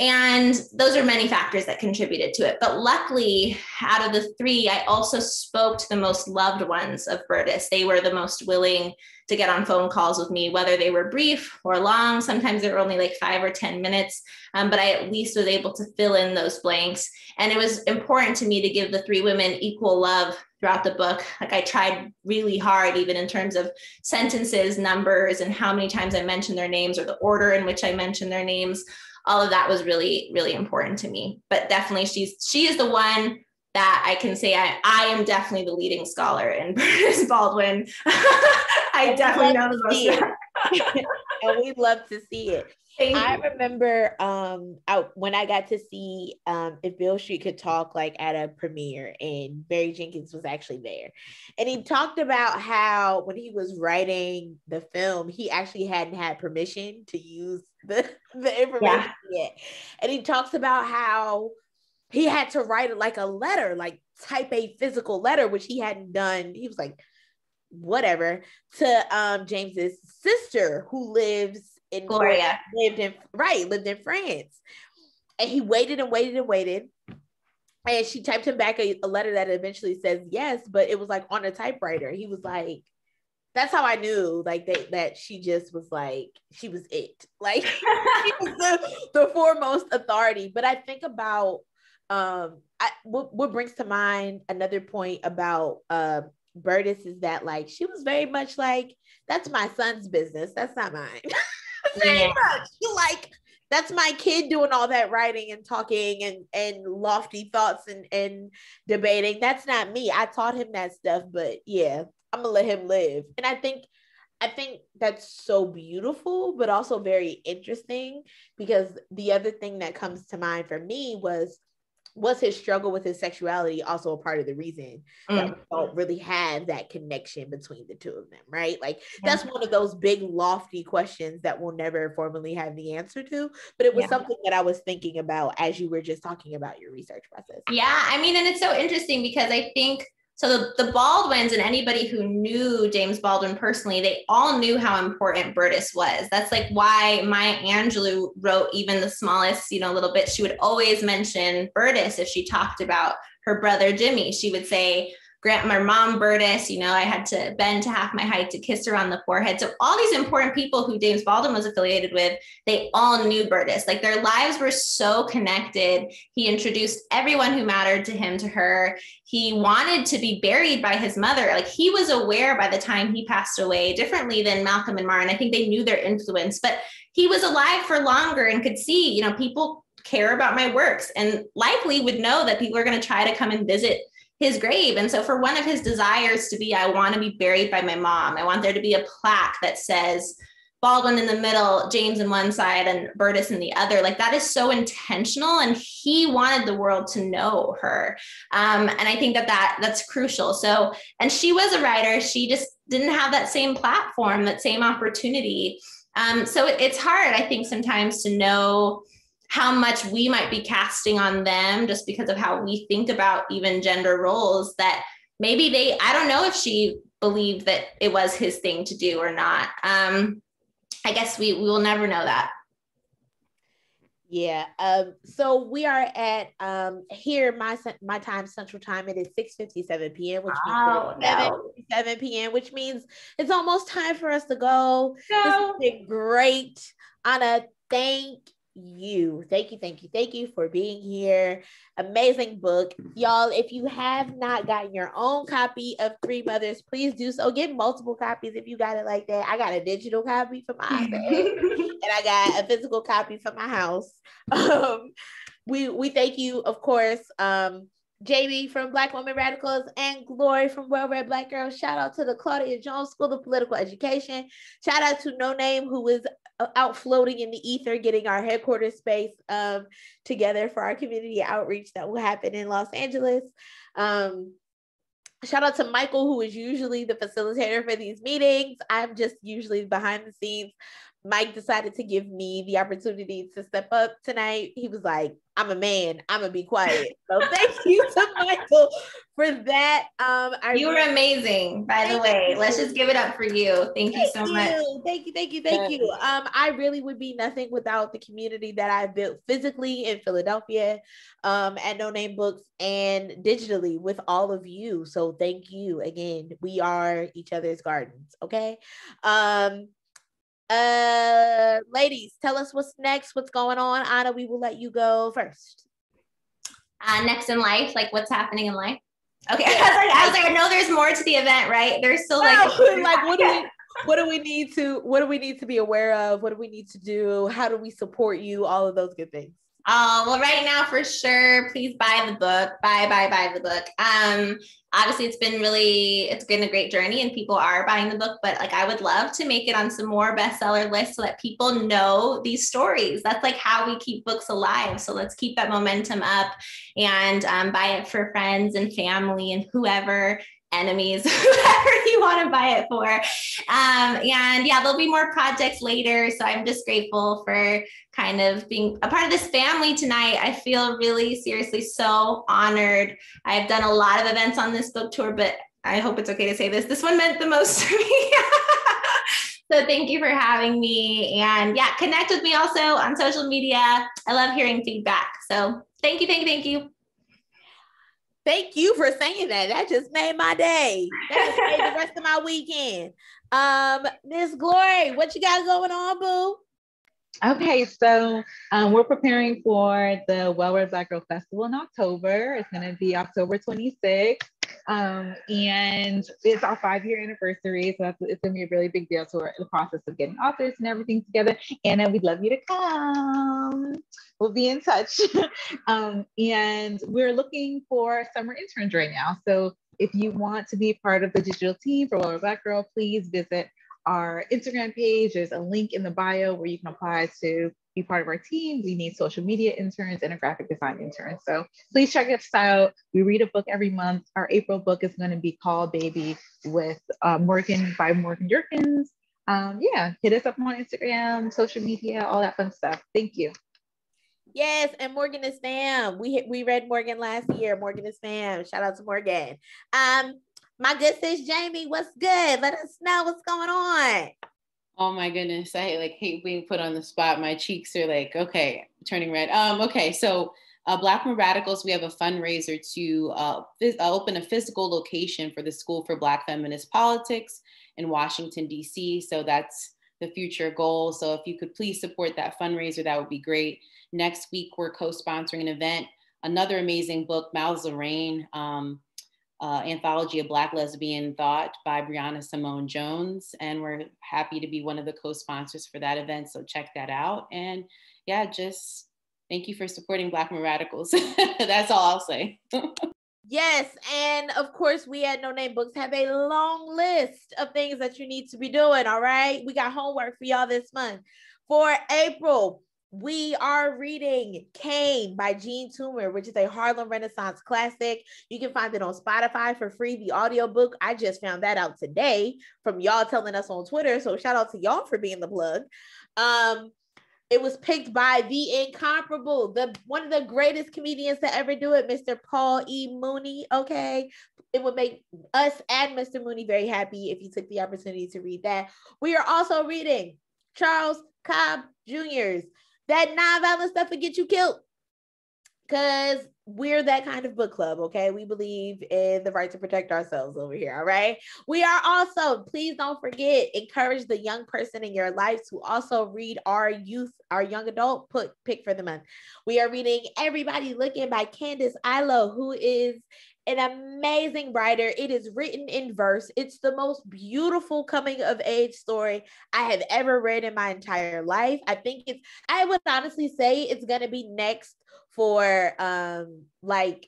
And those are many factors that contributed to it. But luckily, out of the three, I also spoke to the most loved ones of Berdis. They were the most willing to get on phone calls with me, whether they were brief or long. Sometimes they were only like five or 10 minutes, um, but I at least was able to fill in those blanks. And it was important to me to give the three women equal love throughout the book. Like I tried really hard, even in terms of sentences, numbers, and how many times I mentioned their names or the order in which I mentioned their names all of that was really really important to me but definitely she's she is the one that I can say I, I am definitely the leading scholar in Berdis Baldwin. I definitely know the most. and we love to see it. Thank I you. remember um out when I got to see um if Beale Street could talk like at a premiere and Barry Jenkins was actually there. And he talked about how when he was writing the film, he actually hadn't had permission to use the, the information yeah. yet. And he talks about how he had to write it like a letter, like type a physical letter, which he hadn't done. He was like, whatever, to um James's sister who lives in Gloria lived in right lived in France, and he waited and waited and waited. And she typed him back a, a letter that eventually says yes, but it was like on a typewriter. He was like, that's how I knew like that that she just was like she was it like she was the, the foremost authority. But I think about um I what, what brings to mind another point about uh Berdis is that like she was very much like that's my son's business that's not mine very yeah. much. Like that's my kid doing all that writing and talking and and lofty thoughts and and debating. That's not me. I taught him that stuff, but yeah, I'm gonna let him live. And I think I think that's so beautiful, but also very interesting because the other thing that comes to mind for me was was his struggle with his sexuality also a part of the reason mm. that we don't really have that connection between the two of them, right? Like yeah. that's one of those big lofty questions that we'll never formally have the answer to. But it was yeah. something that I was thinking about as you were just talking about your research process. Yeah, I mean, and it's so interesting because I think so the, the Baldwins and anybody who knew James Baldwin personally, they all knew how important Berdis was. That's like why Maya Angelou wrote even the smallest, you know, little bit. She would always mention Berdis if she talked about her brother Jimmy. She would say, grand my mom Berdis, you know, I had to bend to half my height to kiss her on the forehead. So all these important people who James Baldwin was affiliated with, they all knew Berdis. Like their lives were so connected. He introduced everyone who mattered to him to her. He wanted to be buried by his mother. Like he was aware by the time he passed away, differently than Malcolm and Martin. I think they knew their influence, but he was alive for longer and could see, you know, people care about my works and likely would know that people are going to try to come and visit his grave. And so, for one of his desires to be, I want to be buried by my mom, I want there to be a plaque that says, Baldwin in the middle, James in one side, and Berdis in the other. Like that is so intentional, and he wanted the world to know her. Um, and I think that that that's crucial. So, and she was a writer. She just didn't have that same platform, that same opportunity. Um, so it, it's hard, I think, sometimes to know how much we might be casting on them just because of how we think about even gender roles that maybe they i don't know if she believed that it was his thing to do or not um i guess we, we will never know that yeah um so we are at um here my my time central time it is 6 57 p.m which oh, means 7, no. 7 p.m which means it's almost time for us to go no. this has been great anna thank you. Thank you, thank you, thank you for being here. Amazing book. Y'all, if you have not gotten your own copy of Three Mothers, please do so. Get multiple copies if you got it like that. I got a digital copy for my iPad and I got a physical copy for my house. Um, we we thank you, of course. Um, Jamie from Black Women Radicals and Glory from Well Read Black Girls. Shout out to the Claudia Jones School of Political Education. Shout out to Noname, who is uh, out floating in the ether, getting our headquarters space um, together for our community outreach that will happen in Los Angeles. Um, shout out to Michael, who is usually the facilitator for these meetings. I'm just usually behind the scenes. Mike decided to give me the opportunity to step up tonight. He was like, I'm a man. I'm gonna be quiet. So thank you to Michael for that. Um, I you were really- amazing, by the way. You. Let's just give it up for you. Thank, thank you so you. much. Thank you, thank you, thank you. Um, I really would be nothing without the community that I built physically in Philadelphia, um, at Noname Books and digitally with all of you. So thank you again. We are each other's gardens. Okay. Um, uh, ladies, tell us what's next, what's going on. Anna, we will let you go first. Uh, next in life, like what's happening in life. Okay, I was like, I was like, I know there's more to the event, right? There's still like, no, like what do we, what do we need to, what do we need to be aware of? What do we need to do? How do we support you? All of those good things. Oh, well, right now for sure, please buy the book. Buy, buy, buy the book. Um, obviously it's been really, it's been a great journey and people are buying the book, but like I would love to make it on some more bestseller lists so that people know these stories. That's like how we keep books alive. So let's keep that momentum up and um, buy it for friends and family and whoever enemies, whoever you want to buy it for. Um, and yeah, there'll be more projects later. So I'm just grateful for kind of being a part of this family tonight. I feel really seriously so honored. I've done a lot of events on this book tour, but I hope it's okay to say this. This one meant the most to me. so thank you for having me. And yeah, connect with me also on social media. I love hearing feedback. So thank you, thank you, thank you. Thank you for saying that. That just made my day. That just made the rest of my weekend. Um, Miss Glory, what you got going on, boo? Okay, so um, we're preparing for the Well Read Black Girl Festival in October. It's going to be October 26th. Um, and it's our five year anniversary. So it's going to be a really big deal. So we're in the process of getting authors and everything together. And we'd love you to come. We'll be in touch. um, and we're looking for summer interns right now. So if you want to be part of the digital team for Read Black Girl, please visit our Instagram page. There's a link in the bio where you can apply to be part of our team. We need social media interns and a graphic design intern. So please check us out. We read a book every month. Our April book is going to be called Baby with uh, Morgan by Morgan Jerkins. Um, yeah, hit us up on Instagram, social media, all that fun stuff. Thank you. Yes, and Morgan is fam. We we read Morgan last year. Morgan is fam. Shout out to Morgan. Um, my good sis Jamie, what's good? Let us know what's going on. Oh my goodness, I like hate being put on the spot. My cheeks are like, okay, turning red. Um, okay, so Uh, Black Men Radicals, we have a fundraiser to uh, phys- uh, open a physical location for the School for Black Feminist Politics in Washington, D.C. So that's the future goal. So if you could please support that fundraiser, that would be great. Next week, we're co sponsoring an event, another amazing book, Mouths of Rain. Um, uh, anthology of Black lesbian thought by Briona Simone Jones. And we're happy to be one of the co sponsors for that event. So check that out. And yeah, just thank you for supporting Black Radicals. That's all I'll say. Yes, and of course, we at Noname Books have a long list of things that you need to be doing. All right, we got homework for y'all this month. For April, we are reading Cane by Jean Toomer, which is a Harlem Renaissance classic. You can find it on Spotify for free, the audiobook. I just found that out today from y'all telling us on Twitter. So shout out to y'all for being the plug. Um, it was picked by the incomparable, the one of the greatest comedians to ever do it, Mr. Paul E. Mooney. Okay. It would make us and Mr. Mooney very happy if you took the opportunity to read that. We are also reading Charles Cobb Jr.'s that nonviolent stuff will get you killed. Because we're that kind of book club, okay? We believe in the right to protect ourselves over here, all right? We are also, please don't forget, encourage the young person in your life to also read our youth, our young adult put pick for the month. We are reading Everybody Looking by Candice Iloh, who is an amazing writer. It is written in verse. It's the most beautiful coming of age story I have ever read in my entire life. I think it's, I would honestly say it's going to be next for um like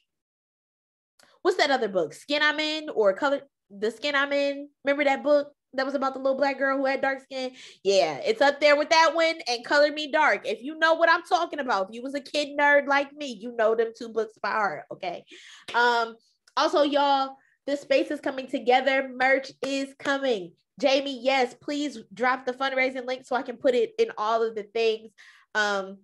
what's that other book? Skin I'm in or color the skin I'm in. Remember that book that was about the little black girl who had dark skin? Yeah, it's up there with that one and Color Me Dark. If you know what I'm talking about, if you was a kid nerd like me, you know them two books by heart, okay? Um also y'all, this space is coming together. Merch is coming. Jamie, yes, please drop the fundraising link so I can put it in all of the things. Um,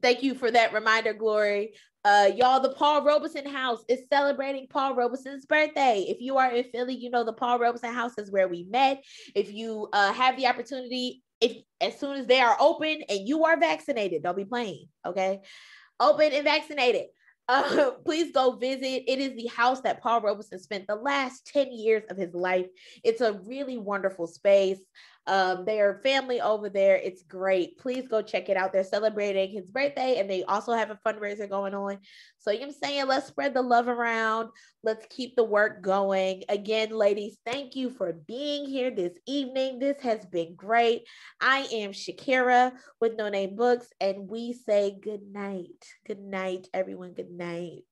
Thank you for that reminder, Glory. Uh, y'all, the Paul Robeson House is celebrating Paul Robeson's birthday. If you are in Philly, you know the Paul Robeson House is where we met. If you uh, have the opportunity, if as soon as they are open and you are vaccinated, don't be playing, okay? Open and vaccinated. Uh, please go visit. It is the house that Paul Robeson spent the last 10 years of his life. It's a really wonderful space. Um, they are family over there. It's great. Please go check it out. They're celebrating his birthday and they also have a fundraiser going on. So you know I'm saying let's spread the love around. Let's keep the work going. Again, ladies, thank you for being here this evening. This has been great. I am Shakira with Noname Books, and we say good night. Good night, everyone. Good night.